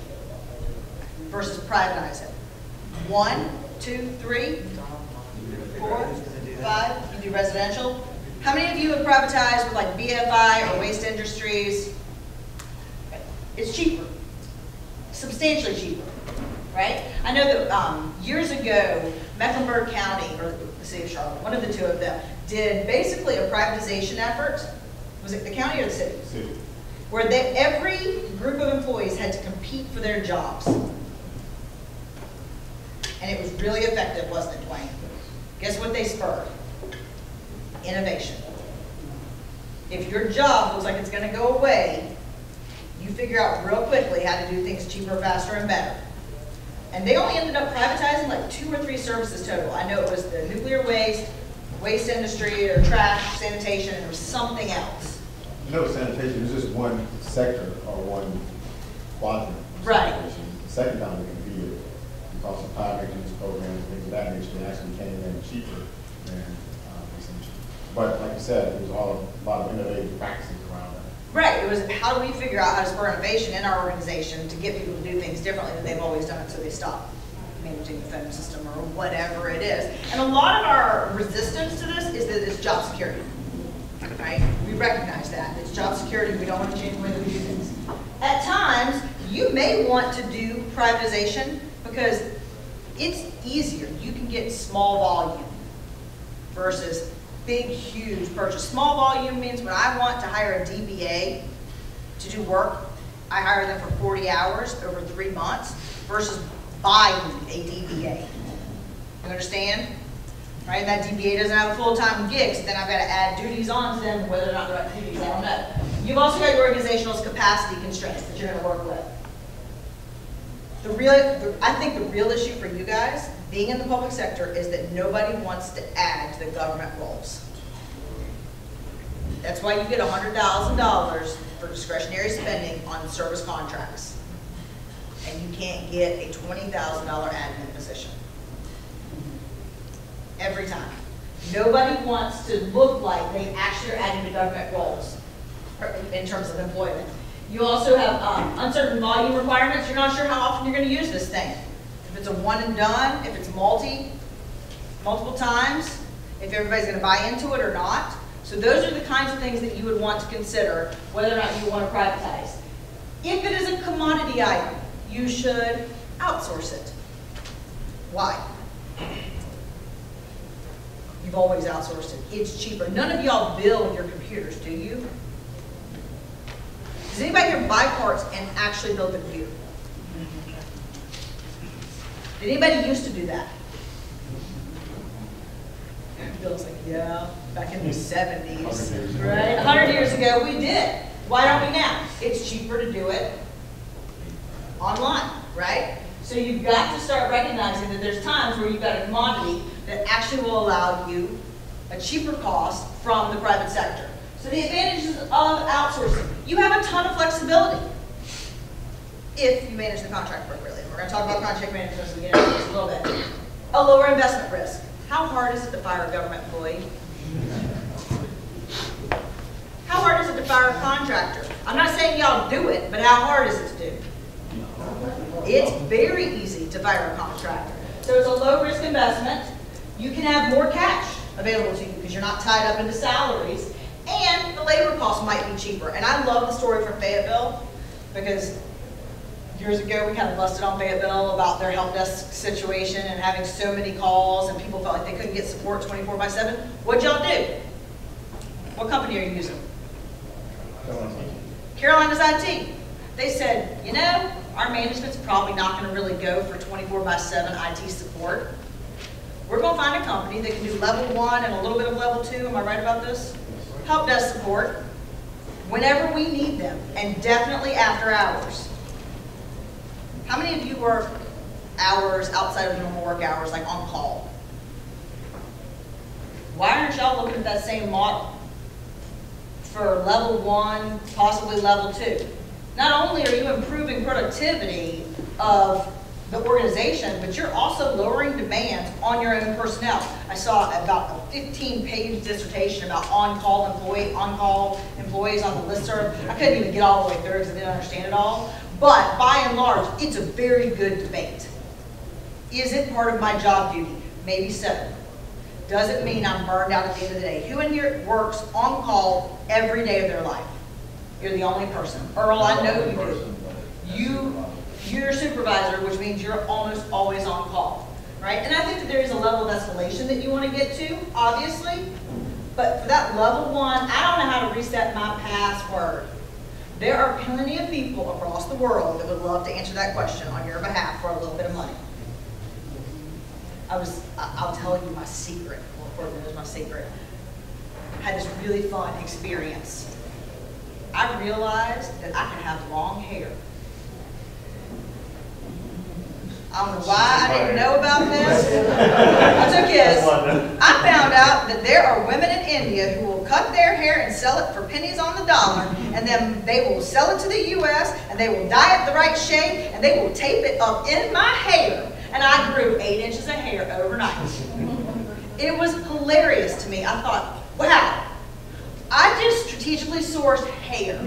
versus privatize it? One, two, three, four, five, you do residential? How many of you have privatized with like BFI or Waste Industries? It's cheaper, substantially cheaper, right? I know that um, years ago, Mecklenburg County, or the city of Charlotte, one of the two of them, did basically a privatization effort. Was it the county or the city? City. Where they, every group of employees had to compete for their jobs. And it was really effective, wasn't it, Dwayne? Guess what they spurred? Innovation. If your job looks like it's gonna go away, you figure out real quickly how to do things cheaper, faster, and better. And they only ended up privatizing like two or three services total. I know it was the nuclear waste, waste industry, or trash, sanitation, and there was something else. No, sanitation is just one sector or one quadrant. Right. sanitation. The second time we competed, because of power maintenance programs, things of that nature, they actually came in cheaper. But like you said, it was all a lot of innovative practices around that. Right, it was how do we figure out how to spur innovation in our organization to get people to do things differently than they've always done it, so they stop managing the phone system or whatever it is. And a lot of our resistance to this is that it's job security, right? We recognize that, it's job security, we don't want to change the way that we do things. At times, you may want to do privatization because it's easier, you can get small volume versus big, huge purchase. Small volume means when I want to hire a DBA to do work, I hire them for 40 hours over three months versus buying a DBA. You understand? Right, that DBA doesn't have a full-time gig, so then I've got to add duties on to them, whether or not they're right duties, I don't know. You've also got your organizational capacity constraints that you're going to work with. The real, the- I think the real issue for you guys, being in the public sector, is that nobody wants to add to the government roles. That's why you get hundred thousand dollars for discretionary spending on service contracts. And you can't get a twenty thousand dollar admin position. Every time. Nobody wants to look like they actually are adding to government roles in terms of employment. You also have um, uncertain volume requirements. You're not sure how often you're going to use this thing. It's a one and done, if it's multi, multiple times, if everybody's going to buy into it or not. So those are the kinds of things that you would want to consider whether or not you want to privatize. If it is a commodity item, you should outsource it. Why? You've always outsourced it. It's cheaper. None of y'all build your computers, do you? Does anybody here buy parts and actually build the computer? Did anybody used to do that? Bill's like, yeah, back in the seventies, right? A hundred years ago, we did. Why don't we now? It's cheaper to do it online, right? So you've got to start recognizing that there's times where you've got a commodity that actually will allow you a cheaper cost from the private sector. So the advantages of outsourcing, you have a ton of flexibility if you manage the contract appropriately. We're gonna talk about contract management as we get a little bit. A lower investment risk. How hard is it to fire a government employee? How hard is it to fire a contractor? I'm not saying y'all do it, but how hard is it to do? It's very easy to fire a contractor. So it's a low-risk investment. You can have more cash available to you because you're not tied up into salaries. And the labor cost might be cheaper. And I love the story from Fayetteville because years ago, we kind of busted on Fayetteville about their help desk situation and having so many calls and people felt like they couldn't get support 24 by 7. What'd y'all do? What company are you using? Carolina's IT. They said, you know, our management's probably not going to really go for 24 by 7 IT support. We're going to find a company that can do level one and a little bit of level two. Am I right about this? Help desk support whenever we need them and definitely after hours. How many of you work hours outside of normal work hours, like on call? Why aren't y'all looking at that same model for level one, possibly level two? Not only are you improving productivity of the organization, but you're also lowering demands on your own personnel. I saw about a 15-page dissertation about on-call employee, on-call employees on the listserv. I couldn't even get all the way through because I didn't understand it all. But by and large, it's a very good debate. Is it part of my job duty? Maybe so. Does it mean I'm burned out at the end of the day? Who in here works on call every day of their life? You're the only person. Earl, I know you do. You, you're a supervisor, which means you're almost always on call, right? And I think that there is a level of escalation that you want to get to, obviously. But for that level one, I don't know how to reset my password. There are plenty of people across the world that would love to answer that question on your behalf for a little bit of money. I was, I'll tell you my secret, well, is my secret. I had this really fun experience. I realized that I could have long hair. I don't know why I didn't know about this. I took his. I found out that there are women in India who will cut their hair and sell it for pennies on the dollar, and then they will sell it to the U.S., and they will dye it the right shade, and they will tape it up in my hair. And I grew eight inches of hair overnight. It was hilarious to me. I thought, wow, I just strategically source hair.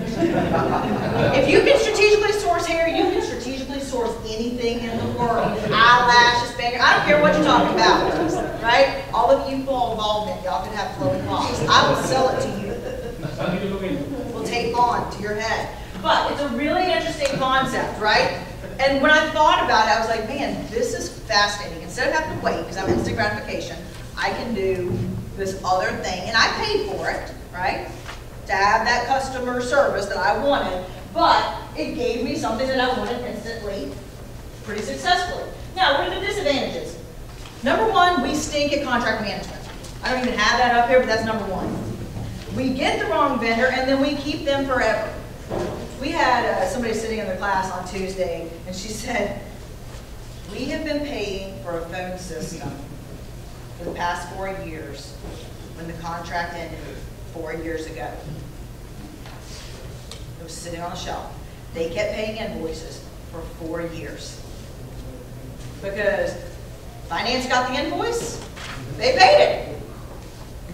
if you can strategically source hair, you can strategically source anything in the world. Eyelashes, finger, I don't care what you're talking about, right? All of you full involvement, y'all can have flowing locks. I will sell it to you. We'll tape on to your head. But it's a really interesting concept, right? And when I thought about it, I was like, man, this is fascinating. Instead of having to wait, because I'm instant gratification, I can do this other thing, and I paid for it, right? To have that customer service that I wanted, but it gave me something that I wanted instantly, pretty successfully. Now, what are the disadvantages? Number one, we stink at contract management. I don't even have that up here, but that's number one. We get the wrong vendor, and then we keep them forever. We had uh, somebody sitting in the class on Tuesday, and she *laughs* said, we have been paying for a phone system for the past four years when the contract ended four years ago. It was sitting on the shelf. They kept paying invoices for four years. Because finance got the invoice, they paid it.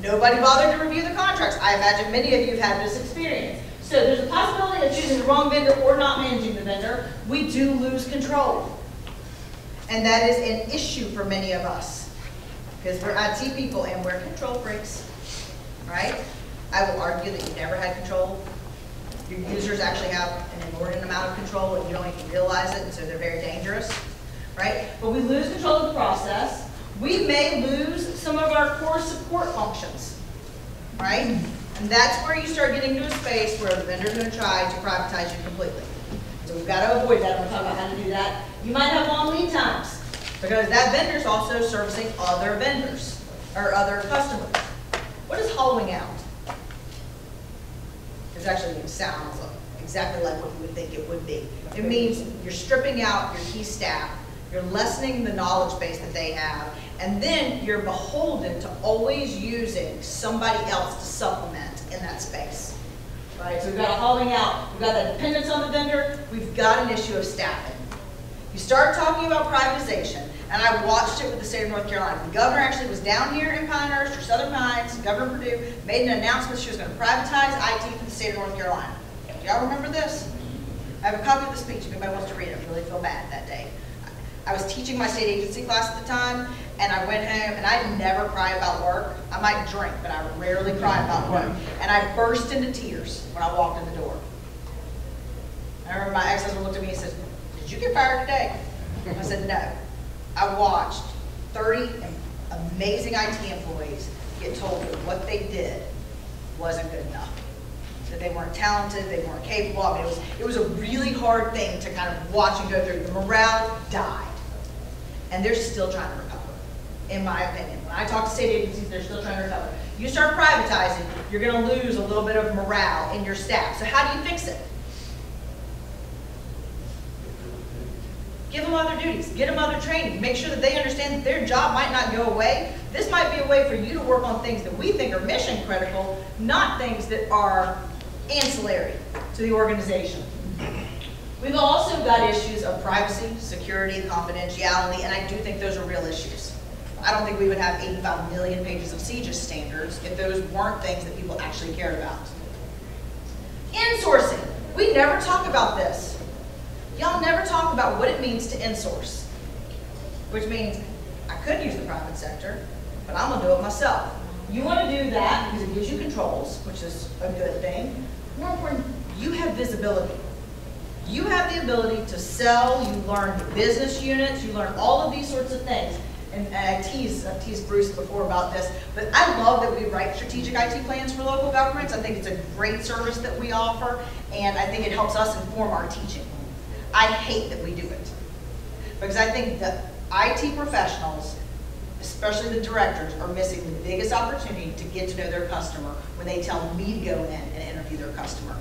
Nobody bothered to review the contracts. I imagine many of you have had this experience. So there's a possibility of choosing the wrong vendor or not managing the vendor. We do lose control. And that is an issue for many of us. Because we're IT people and we're control freaks, right? I will argue that you never had control. Your users actually have an inordinate amount of control and you don't even realize it, and so they're very dangerous, right? But we lose control of the process. We may lose some of our core support functions, right? And that's where you start getting to a space where the vendor's gonna try to privatize you completely. So we've got to avoid that, we're talking about how to do that. You might have long lead times, because that vendor's also servicing other vendors, or other customers. What is hollowing out? It actually sounds exactly like what you would think it would be. It means you're stripping out your key staff, you're lessening the knowledge base that they have, and then you're beholden to always using somebody else to supplement in that space. Right, so we've got a hollowing out, we've got that dependence on the vendor, we've got an issue of staffing. You start talking about privatization, and I watched it with the state of North Carolina. The governor actually was down here in Pinehurst or Southern Pines, Governor Perdue made an announcement she was going to privatize IT for the state of North Carolina. Do Y'all remember this? I have a copy of the speech, if anybody wants to read it, I really feel bad that day. I was teaching my state agency class at the time, and I went home, and I never cry about work. I might drink, but I rarely cry about work. And I burst into tears when I walked in the door. I remember my ex-husband looked at me and said, did you get fired today? I said, no. I watched 30 amazing IT employees get told that what they did wasn't good enough. That they weren't talented, they weren't capable. I mean, it was, it was a really hard thing to kind of watch and go through. The morale died. And they're still trying to recover, in my opinion. When I talk to state agencies, they're still trying to recover. You start privatizing, you're gonna lose a little bit of morale in your staff. So how do you fix it? Give them other duties, get them other training, make sure that they understand that their job might not go away. This might be a way for you to work on things that we think are mission critical, not things that are ancillary to the organization. We've also got issues of privacy, security, confidentiality, and I do think those are real issues. I don't think we would have 85 million pages of CJIS standards if those weren't things that people actually cared about. Insourcing. We never talk about this. Y'all never talk about what it means to insource, which means I could use the private sector, but I'm gonna do it myself. You wanna do that because it gives you controls, which is a good thing. More important, you have visibility. You have the ability to sell, you learn the business units, you learn all of these sorts of things. And and I teased, I've teased Bruce before about this, but I love that we write strategic IT plans for local governments. I think it's a great service that we offer, and I think it helps us inform our teaching. I hate that we do it. Because I think the IT professionals, especially the directors, are missing the biggest opportunity to get to know their customer when they tell me to go in and interview their customer.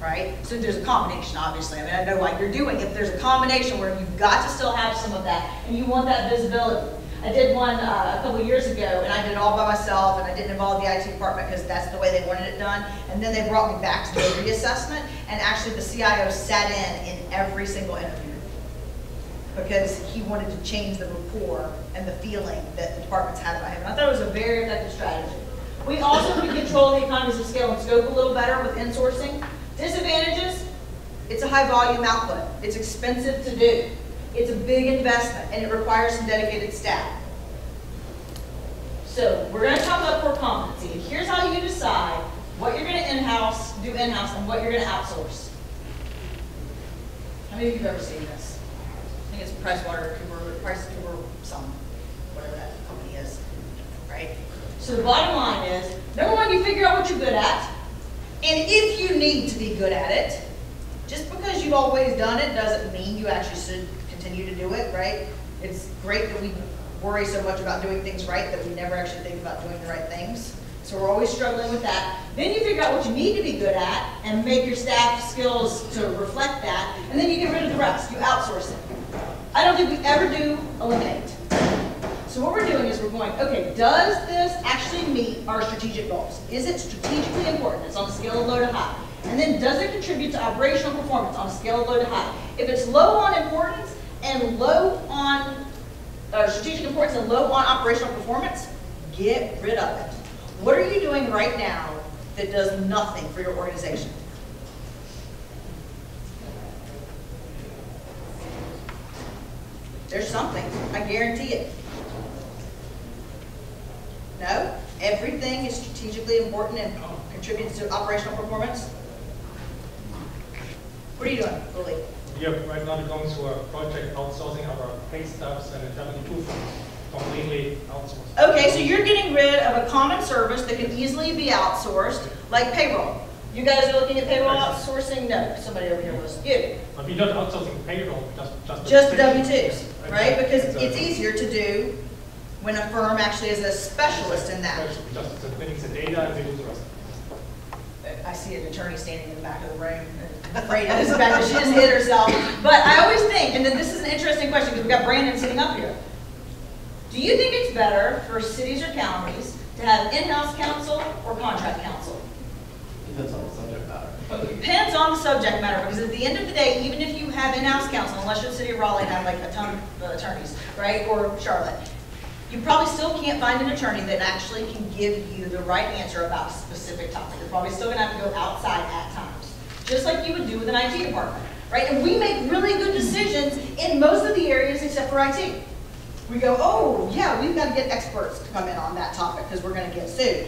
Right? So there's a combination, obviously. I mean, I know like you're doing if there's a combination where you've got to still have some of that, and you want that visibility. I did one uh, a couple years ago, and I did it all by myself, and I didn't involve the IT department because that's the way they wanted it done. And then they brought me back to the reassessment, and actually the CIO sat in in every single interview because he wanted to change the rapport and the feeling that the departments had about him. And I thought it was a very effective strategy. We also can control the economies of scale and scope a little better with insourcing. Disadvantages, it's a high volume output. It's expensive to do. It's a big investment and it requires some dedicated staff. So we're going to talk about core competency. Here's how you decide what you're going to in-house, do in-house, and what you're going to outsource. How many of you have ever seen this? I think it's Price Cooper, some, whatever that company is, right? So the bottom line is, number one, you figure out what you're good at. And if you need to be good at it, just because you've always done it doesn't mean you actually should continue to do it, right? It's great that we worry so much about doing things right that we never actually think about doing the right things. So we're always struggling with that. Then you figure out what you need to be good at and make your staff skills to reflect that. And then you get rid of the rest. You outsource it. I don't think we ever do eliminate. So what we're doing is we're going, okay, does this actually meet our strategic goals? Is it strategically important? It's on a scale of low to high. And then does it contribute to operational performance on a scale of low to high? If it's low on importance and low on uh, strategic importance and low on operational performance, get rid of it. What are you doing right now that does nothing for your organization? There's something, I guarantee it. No? Everything is strategically important and contributes to operational performance? What are you doing, Lily? Yeah, right now going through a project outsourcing our pay stubs and W-2 forms, completely outsourced. Okay, so you're getting rid of a common service that can easily be outsourced, like payroll. You guys are looking at payroll outsourcing? No, somebody over here was. You. But we're not outsourcing payroll, just, just. the Just pay- W-2s, right? Because it's easier to do when a firm actually is a specialist in that. Just submitting the data and they do the rest. I see an attorney standing in the back of the room, afraid of this back, she just hit herself. But I always think, and then this is an interesting question, because we've got Brandon sitting up here. Do you think it's better for cities or counties to have in-house counsel or contract counsel? Depends on the subject matter. Depends on the subject matter, because at the end of the day, even if you have in-house counsel, unless you're the city of Raleigh and have like a ton of attorneys, right, or Charlotte, you probably still can't find an attorney that actually can give you the right answer about a specific topic. You're probably still gonna have to go outside at times. Just like you would do with an IT department, right? And we make really good decisions in most of the areas except for IT. We go, oh, yeah, we've got to get experts to come in on that topic because we're going to get sued,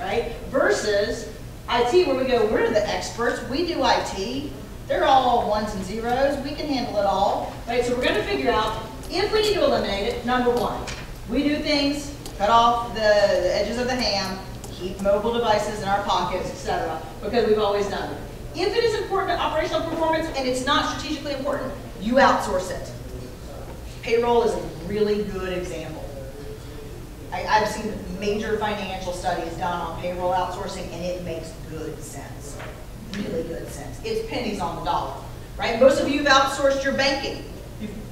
right? Versus IT, where we go, we're the experts, we do IT, they're all ones and zeros, we can handle it all, right? So we're going to figure out if we need to eliminate it, number one, we do things, cut off the, the edges of the ham, keep mobile devices in our pockets, etc., because we've always done it. If it is important to operational performance and it's not strategically important, you outsource it. Payroll is a really good example. I, I've seen major financial studies done on payroll outsourcing, and it makes good sense. Really good sense. It's pennies on the dollar, right? Most of you have outsourced your banking,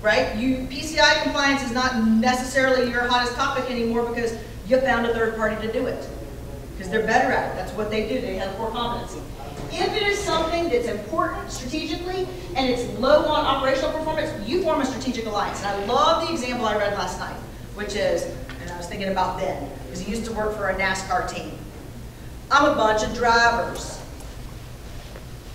right? You PCI compliance is not necessarily your hottest topic anymore because you found a third party to do it because they're better at it. That's what they do. They have core competency. If it is something that's important strategically and it's low on operational performance, you form a strategic alliance. And I love the example I read last night, which is, and I was thinking about Ben, because he used to work for a NASCAR team. I'm a bunch of drivers.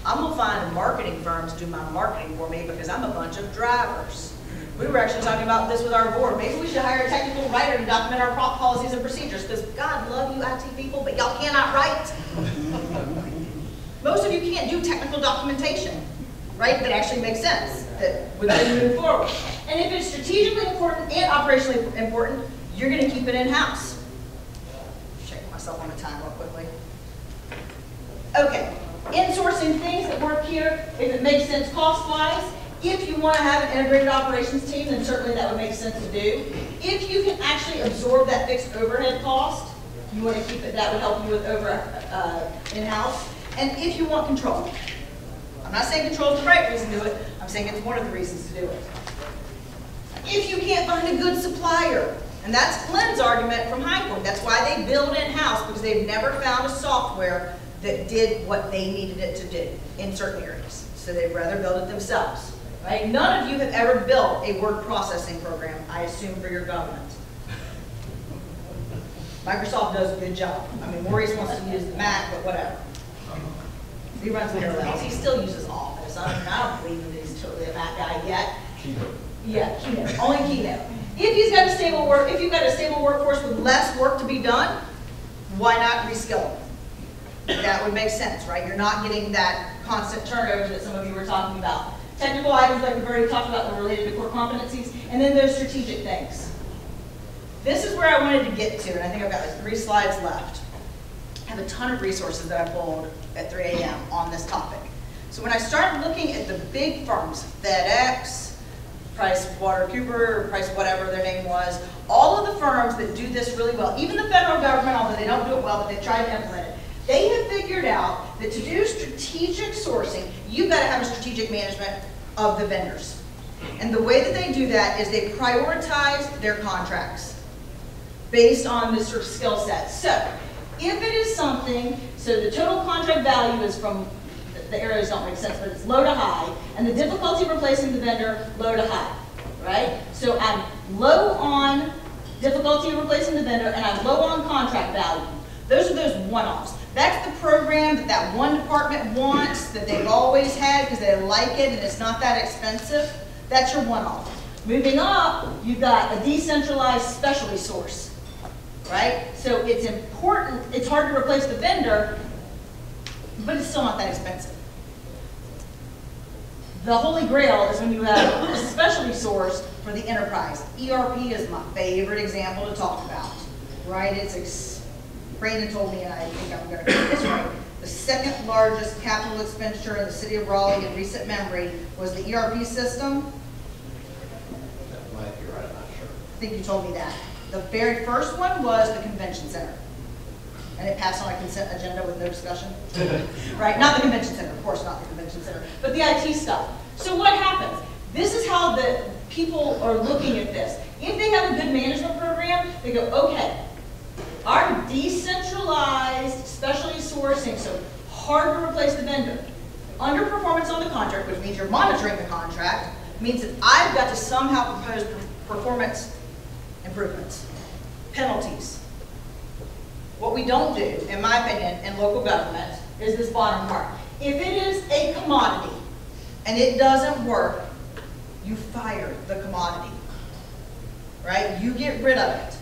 I'm gonna find marketing firms to do my marketing for me because I'm a bunch of drivers. We were actually talking about this with our board. Maybe we should hire a technical writer to document our policies and procedures because God love you IT people, but y'all cannot write. *laughs* Most of you can't do technical documentation, right, that actually makes sense, that would then move forward. And if it's strategically important and operationally important, you're gonna keep it in-house. Check myself on the time real quickly. Okay, insourcing things that work here, if it makes sense cost-wise, if you want to have an integrated operations team, then certainly that would make sense to do. If you can actually absorb that fixed overhead cost, you want to keep it, that would help you with over, uh, in-house. And if you want control. I'm not saying control is the right reason to do it, I'm saying it's one of the reasons to do it. If you can't find a good supplier, and that's Glenn's argument from High Point, that's why they build in-house, because they've never found a software that did what they needed it to do in certain areas. So they'd rather build it themselves, right? None of you have ever built a word processing program, I assume, for your government. *laughs* Microsoft does a good job. I mean, Maurice wants to use the Mac, but whatever. He runs parallels. He still uses Office. I mean, I don't believe that he's totally a Mac guy yet. Keynote. Yeah, Keynote, only Keynote. If he's got a stable work, if you've got a stable workforce with less work to be done, why not reskill them? That would make sense, right? You're not getting that constant turnover that some of you were talking about. Technical items like we've already talked about that are related to core competencies, and then those strategic things. This is where I wanted to get to, and I think I've got like three slides left. Have a ton of resources that I pulled at 3 a.m. on this topic. So when I started looking at the big firms, FedEx, Price Water Cooper, Price whatever their name was, all of the firms that do this really well, even the federal government, although they don't do it well, but they try to implement it, they have figured out that to do strategic sourcing, you've got to have a strategic management of the vendors. And the way that they do that is they prioritize their contracts based on this sort of skill set. So, if it is something, so the total contract value is from, the arrows don't make sense, but it's low to high, and the difficulty of replacing the vendor, low to high, right? So I'm low on difficulty of replacing the vendor, and I'm low on contract value. Those are those one-offs. That's the program that that one department wants, that they've always had because they like it and it's not that expensive. That's your one-off. Moving up, you've got a decentralized specialty source, right? So it's important, it's hard to replace the vendor, but it's still not that expensive. The holy grail is when you have a specialty source for the enterprise. ERP is my favorite example to talk about, right? It's, ex- Brandon told me, and I think I'm gonna get this right, the second largest capital expenditure in the city of Raleigh in recent memory was the ERP system. That might be right, I'm not sure. I think you told me that. The very first one was the convention center. And it passed on a consent agenda with no discussion. *laughs* Right, not the convention center, of course not the convention center, but the IT stuff. So what happens? This is how the people are looking at this. If they have a good management program, they go, okay, our decentralized specialty sourcing, so hard to replace the vendor, underperformance on the contract, which means you're monitoring the contract, means that I've got to somehow propose performance improvements, penalties. What we don't do, in my opinion, in local government, is this bottom part. If it is a commodity and it doesn't work, you fire the commodity. Right? You get rid of it.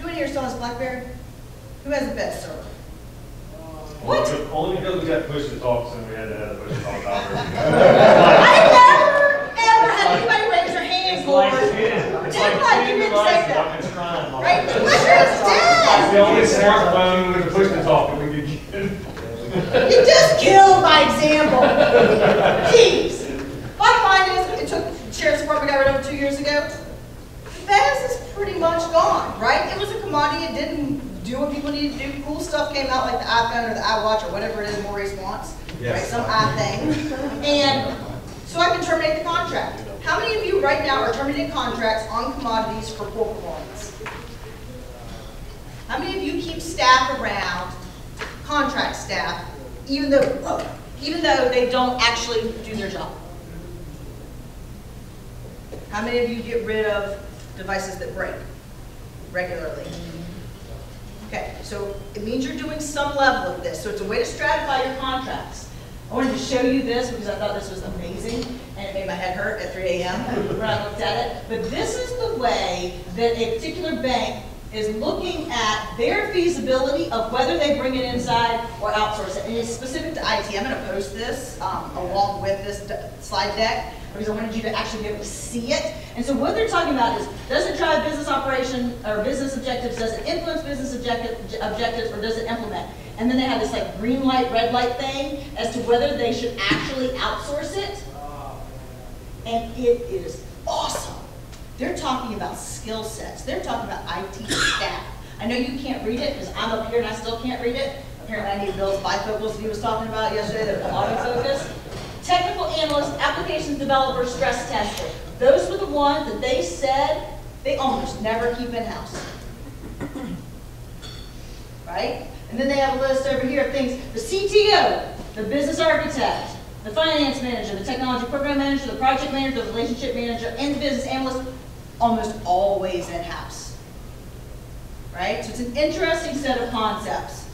Who in here still has BlackBerry? Who has the best server? Uh, what? Only because we got push to talk, so we had to have a push to talk *laughs* I never, ever had anybody raise their hand for it. Tell like you didn't say that. Right? The Flickr is The only smartphone with a push to talk that we could get. You just killed my example. Jeez. Bottom line is, it took, Sheriff's Department we got rid of it two years ago. Fast is pretty much gone, right? It was a commodity, it didn't do what people needed to do. Cool stuff came out like the iPhone or the iWatch or whatever it is Maurice wants, right? Some i thing. And so I can terminate the contract. How many of you right now are terminating contracts on commodities for poor performance? How many of you keep staff around, contract staff, even though, even though they don't actually do their job? How many of you get rid of devices that break regularly? Okay, so it means you're doing some level of this, so it's a way to stratify your contracts. I wanted to show you this because I thought this was amazing, and it made my head hurt at 3 AM *laughs* when I looked at it. But this is the way that a particular bank is looking at their feasibility of whether they bring it inside or outsource it. And it's specific to IT. I'm gonna post this um, along with this slide deck because I wanted you to actually be able to see it. And so what they're talking about is, does it drive business operation or business objectives? Does it influence business objective, objectives or does it implement? And then they have this like green light, red light thing as to whether they should actually outsource it. And it is awesome. They're talking about skill sets. They're talking about IT staff. I know you can't read it because I'm up here and I still can't read it. Apparently I need Bill's bifocals he was talking about yesterday, that are the autofocus. Technical analyst, applications developer, stress tester. Those were the ones that they said they almost never keep in-house. Right? And then they have a list over here of things, the CTO, the business architect, the finance manager, the technology program manager, the project manager, the relationship manager, and the business analyst, almost always in-house. Right? So it's an interesting set of concepts.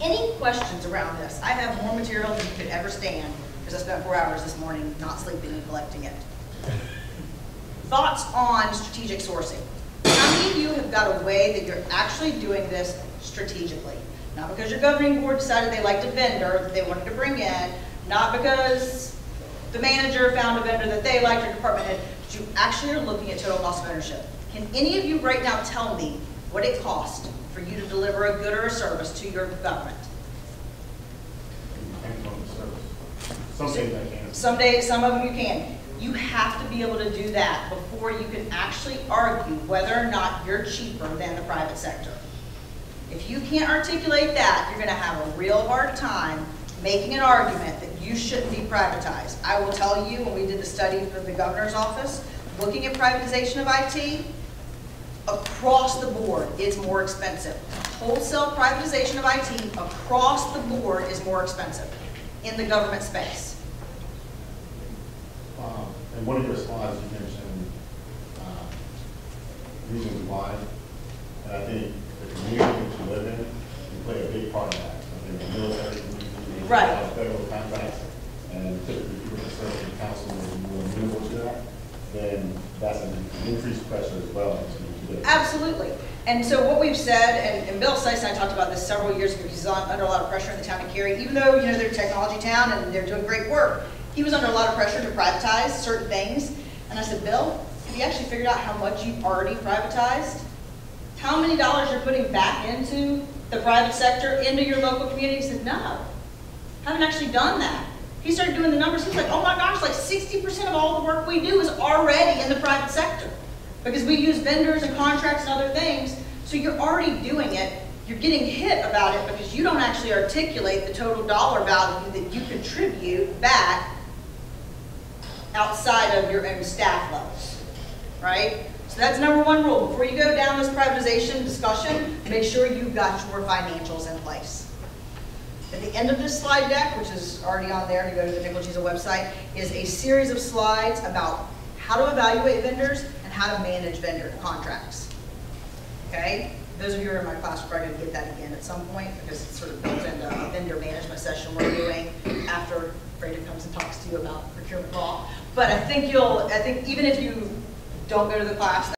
Any questions around this? I have more material than you could ever stand, because I spent four hours this morning not sleeping and collecting it. Thoughts on strategic sourcing? How many of you have got a way that you're actually doing this strategically? Not because your governing board decided they liked a vendor that they wanted to bring in, not because the manager found a vendor that they liked or department head, but you actually are looking at total cost of ownership. Can any of you right now tell me what it costs for you to deliver a good or a service to your government? Depends on the service. Some things I can. Some days, some of them you can. You have to be able to do that before you can actually argue whether or not you're cheaper than the private sector. If you can't articulate that, you're gonna have a real hard time making an argument that you shouldn't be privatized. I will tell you, when we did the study for the governor's office, looking at privatization of IT, across the board, it's more expensive. Wholesale privatization of IT across the board is more expensive in the government space. Um, And one of your slides, you mentioned um, reasons why. And I think the community that you live in, you play a big part of that. I think the military community, Right. federal contracts, and typically people that serve in council are more amenable to that, then that's an increased pressure as well as you do. Absolutely. And so what we've said, and, and Bill Stice and I talked about this several years ago, he's on, under a lot of pressure in the town of Cary, even though, you know, they're a technology town and they're doing great work, he was under a lot of pressure to privatize certain things. And I said, Bill, have you actually figured out how much you've already privatized? How many dollars you're putting back into the private sector, into your local community? He said, no, haven't actually done that. He started doing the numbers, he's like, oh my gosh, like sixty percent of all the work we do is already in the private sector. Because we use vendors and contracts and other things, so you're already doing it. You're getting hit about it because you don't actually articulate the total dollar value that you contribute back outside of your own staff levels, right? So that's number one rule. Before you go down this privatization discussion, make sure you've got your financials in place. At the end of this slide deck, which is already on there to go to the NCLGISA website, is a series of slides about how to evaluate vendors how to manage vendor contracts. Okay? those of you who are in my class are probably gonna get that again at some point, because it's sort of built into a vendor management session we're doing after Brady comes and talks to you about procurement law. But I think you'll, I think even if you don't go to the class,